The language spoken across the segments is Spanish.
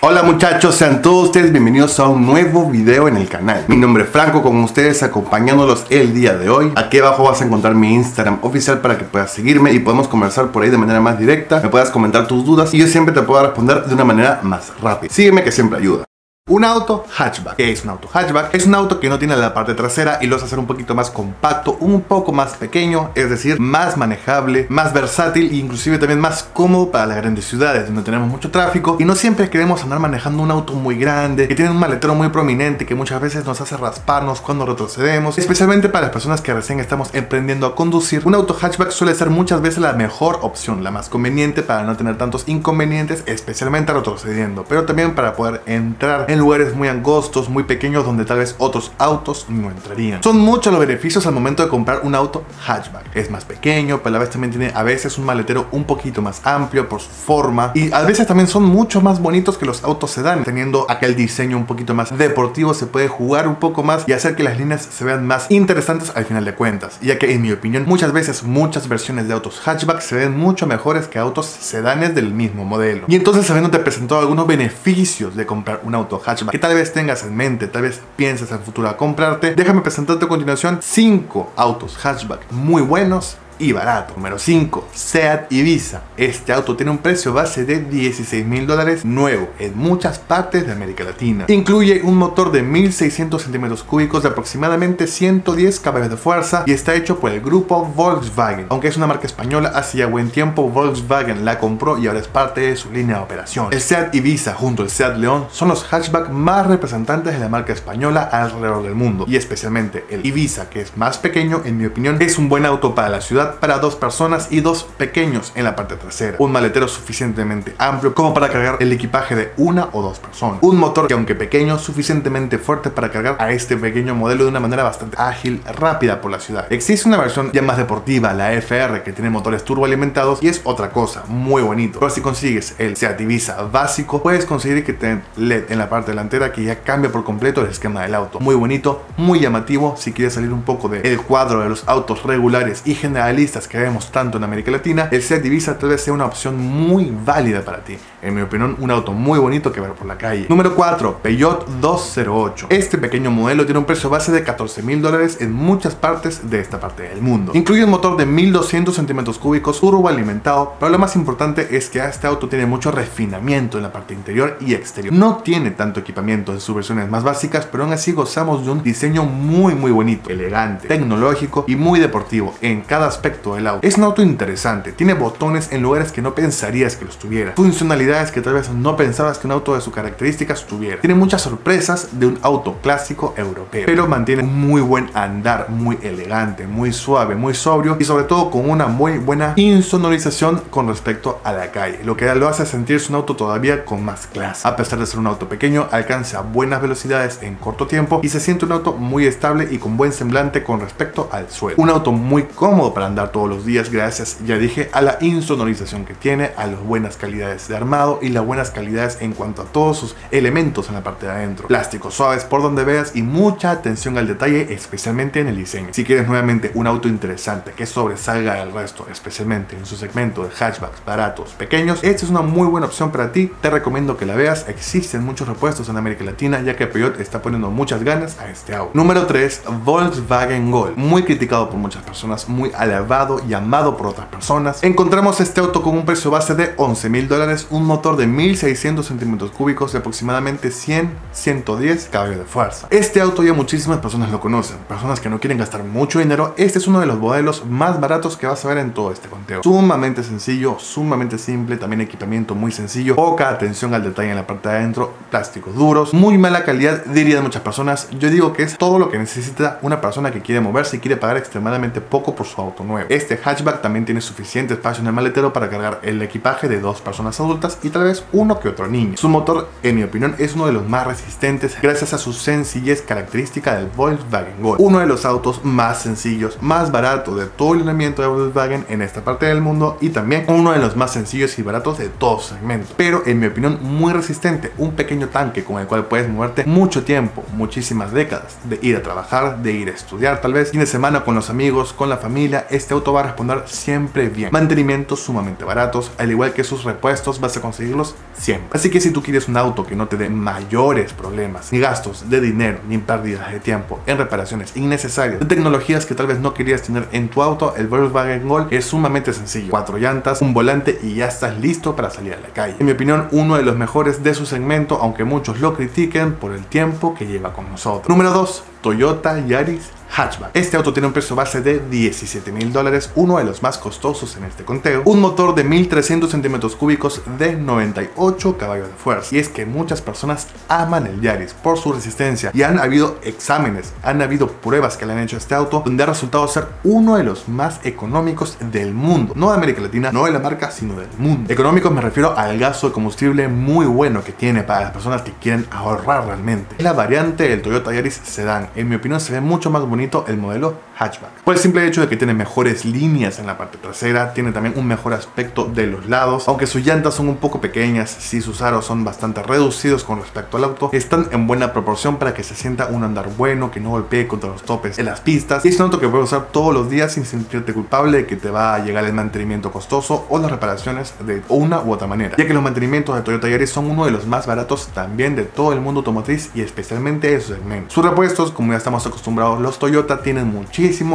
Hola muchachos, sean todos ustedes bienvenidos a un nuevo video en el canal. Mi nombre es Franco, con ustedes acompañándolos el día de hoy. Aquí abajo vas a encontrar mi Instagram oficial para que puedas seguirme y podemos conversar por ahí de manera más directa. Me puedas comentar tus dudas y yo siempre te puedo responder de una manera más rápida. Sígueme que siempre ayuda. Un auto hatchback. ¿Qué es un auto hatchback? Es un auto que no tiene la parte trasera y lo hace hacer un poquito más compacto, un poco más pequeño, es decir, más manejable, más versátil e inclusive también más cómodo para las grandes ciudades donde tenemos mucho tráfico y no siempre queremos andar manejando un auto muy grande, que tiene un maletero muy prominente que muchas veces nos hace rasparnos cuando retrocedemos, especialmente para las personas que recién estamos emprendiendo a conducir. Un auto hatchback suele ser muchas veces la mejor opción, la más conveniente para no tener tantos inconvenientes, especialmente retrocediendo, pero también para poder entrar en lugares muy angostos, muy pequeños donde tal vez otros autos no entrarían. Son muchos los beneficios al momento de comprar un auto hatchback. Es más pequeño, pero a la vez también tiene a veces un maletero un poquito más amplio por su forma y a veces también son mucho más bonitos que los autos sedán, teniendo aquel diseño un poquito más deportivo, se puede jugar un poco más y hacer que las líneas se vean más interesantes al final de cuentas, ya que en mi opinión muchas veces muchas versiones de autos hatchback se ven mucho mejores que autos sedanes del mismo modelo. Y entonces te presentó algunos beneficios de comprar un auto hatchback. Que tal vez tengas en mente, tal vez pienses en futuro a comprarte, déjame presentarte a continuación 5 autos hatchback muy buenos y barato. Número 5, SEAT Ibiza. Este auto tiene un precio base de 16 mil dólares nuevo en muchas partes de América Latina. Incluye un motor de 1600 centímetros cúbicos de aproximadamente 110 caballos de fuerza y está hecho por el grupo Volkswagen. Aunque es una marca española, hace ya buen tiempo Volkswagen la compró y ahora es parte de su línea de operación. El SEAT Ibiza junto al SEAT León son los hatchback más representantes de la marca española alrededor del mundo y especialmente el Ibiza que es más pequeño en mi opinión es un buen auto para la ciudad para dos personas y dos pequeños en la parte trasera. Un maletero suficientemente amplio como para cargar el equipaje de una o dos personas. Un motor que aunque pequeño, suficientemente fuerte para cargar a este pequeño modelo de una manera bastante ágil, rápida por la ciudad. Existe una versión ya más deportiva, la FR, que tiene motores turboalimentados y es otra cosa, muy bonito. Pero si consigues el Seat Ibiza básico, puedes conseguir que tenga LED en la parte delantera que ya cambia por completo el esquema del auto. Muy bonito, muy llamativo si quieres salir un poco del cuadro de los autos regulares y que vemos tanto en América Latina, el Seat Ibiza tal vez sea una opción muy válida para ti. En mi opinión, un auto muy bonito que ver por la calle. Número 4, Peugeot 208. Este pequeño modelo tiene un precio base de 14 mil dólares en muchas partes de esta parte del mundo. Incluye un motor de 1200 centímetros cúbicos turbo alimentado, pero lo más importante es que este auto tiene mucho refinamiento en la parte interior y exterior. No tiene tanto equipamiento en sus versiones más básicas, pero aún así gozamos de un diseño muy muy bonito, elegante, tecnológico y muy deportivo en cada aspecto auto. Es un auto interesante, tiene botones en lugares que no pensarías que los tuviera, funcionalidades que tal vez no pensabas que un auto de sus características tuviera. Tiene muchas sorpresas de un auto clásico europeo, pero mantiene un muy buen andar, muy elegante, muy suave, muy sobrio y sobre todo con una muy buena insonorización con respecto a la calle, lo que lo hace sentirse un auto todavía con más clase. A pesar de ser un auto pequeño, alcanza buenas velocidades en corto tiempo y se siente un auto muy estable y con buen semblante con respecto al suelo. Un auto muy cómodo para andar todos los días gracias, ya dije, a la insonorización que tiene, a las buenas calidades de armado y las buenas calidades en cuanto a todos sus elementos en la parte de adentro. Plásticos suaves por donde veas y mucha atención al detalle, especialmente en el diseño. Si quieres nuevamente un auto interesante que sobresalga del resto, especialmente en su segmento de hatchbacks baratos, pequeños, esta es una muy buena opción para ti. Te recomiendo que la veas. Existen muchos repuestos en América Latina, ya que Peugeot está poniendo muchas ganas a este auto. Número 3, Volkswagen Gol. Muy criticado por muchas personas, muy alabado y amado por otras personas. Encontramos este auto con un precio base de 11 mil dólares, un motor de 1600 centímetros cúbicos de aproximadamente 100-110 caballos de fuerza. Este auto ya muchísimas personas lo conocen, personas que no quieren gastar mucho dinero. Este es uno de los modelos más baratos que vas a ver en todo este conteo. Sumamente sencillo, sumamente simple, también equipamiento muy sencillo, poca atención al detalle en la parte de adentro, plásticos duros, muy mala calidad, diría de muchas personas. Yo digo que es todo lo que necesita una persona que quiere moverse y quiere pagar extremadamente poco por su auto Este hatchback también tiene suficiente espacio en el maletero para cargar el equipaje de dos personas adultas y tal vez uno que otro niño. Su motor, en mi opinión, es uno de los más resistentes gracias a su sencillez característica del Volkswagen Gol. Uno de los autos más sencillos, más baratos de todo el lineamiento de Volkswagen en esta parte del mundo y también uno de los más sencillos y baratos de todo segmento. Pero en mi opinión muy resistente, un pequeño tanque con el cual puedes moverte mucho tiempo, muchísimas décadas, de ir a trabajar, de ir a estudiar tal vez, fin de semana con los amigos, con la familia, este auto va a responder siempre bien. Mantenimientos sumamente baratos, al igual que sus repuestos vas a conseguirlos siempre. Así que si tú quieres un auto que no te dé mayores problemas, ni gastos de dinero, ni pérdidas de tiempo en reparaciones innecesarias, de tecnologías que tal vez no querías tener en tu auto, el Volkswagen Gol es sumamente sencillo. Cuatro llantas, un volante y ya estás listo para salir a la calle. En mi opinión, uno de los mejores de su segmento, aunque muchos lo critiquen por el tiempo que lleva con nosotros. Número 2. Toyota Yaris hatchback. Este auto tiene un precio base de 17 mil dólares, uno de los más costosos en este conteo, un motor de 1300 centímetros cúbicos de 98 caballos de fuerza. Y es que muchas personas aman el Yaris por su resistencia y han habido exámenes, han habido pruebas que le han hecho a este auto donde ha resultado ser uno de los más económicos del mundo, no de América Latina, no de la marca, sino del mundo. Económicos me refiero al gasto de combustible muy bueno que tiene para las personas que quieren ahorrar realmente. La variante del Toyota Yaris Sedan, en mi opinión, se ve mucho más bonito el modelo hatchback. Por el simple hecho de que tiene mejores líneas en la parte trasera, tiene también un mejor aspecto de los lados, aunque sus llantas son un poco pequeñas, si sus aros son bastante reducidos con respecto al auto, están en buena proporción para que se sienta un andar bueno, que no golpee contra los topes en las pistas, y es un auto que puedes usar todos los días sin sentirte culpable de que te va a llegar el mantenimiento costoso o las reparaciones de una u otra manera, ya que los mantenimientos de Toyota Yaris son uno de los más baratos también de todo el mundo automotriz y especialmente de su segmento. Sus repuestos, como ya estamos acostumbrados los Toyota, tienen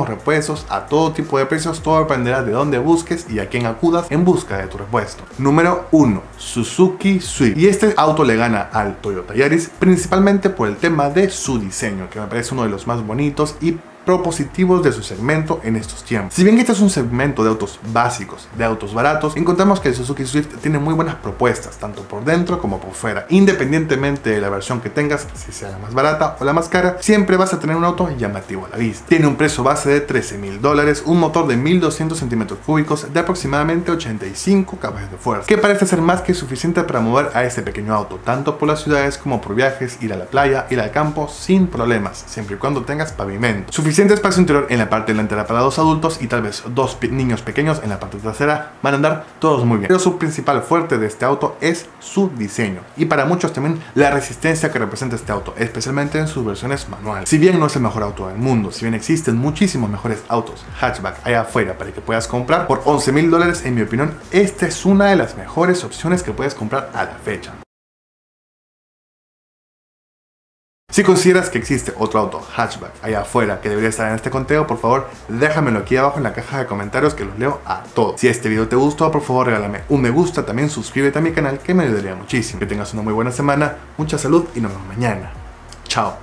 repuestos a todo tipo de precios, todo dependerá de dónde busques y a quién acudas en busca de tu repuesto. Número 1. Suzuki Swift. Y este auto le gana al Toyota Yaris principalmente por el tema de su diseño, que me parece uno de los más bonitos y propositivos de su segmento en estos tiempos. Si bien este es un segmento de autos básicos, de autos baratos, encontramos que el Suzuki Swift tiene muy buenas propuestas, tanto por dentro como por fuera. Independientemente de la versión que tengas, si sea la más barata o la más cara, siempre vas a tener un auto llamativo a la vista. Tiene un precio base de 13 mil dólares, un motor de 1200 centímetros cúbicos de aproximadamente 85 caballos de fuerza, que parece ser más que suficiente para mover a este pequeño auto, tanto por las ciudades como por viajes, ir a la playa, ir al campo sin problemas, siempre y cuando tengas pavimento. Suficiente espacio interior en la parte delantera para dos adultos y tal vez dos niños pequeños en la parte trasera van a andar todos muy bien. Pero su principal fuerte de este auto es su diseño y para muchos también la resistencia que representa este auto, especialmente en sus versiones manuales. Si bien no es el mejor auto del mundo, si bien existen muchísimos mejores autos hatchback allá afuera para que puedas comprar por 11 mil dólares, en mi opinión, esta es una de las mejores opciones que puedes comprar a la fecha. Si consideras que existe otro auto hatchback allá afuera que debería estar en este conteo, por favor déjamelo aquí abajo en la caja de comentarios que los leo a todos. Si este video te gustó, por favor regálame un me gusta, también suscríbete a mi canal que me ayudaría muchísimo. Que tengas una muy buena semana, mucha salud y nos vemos mañana. Chao.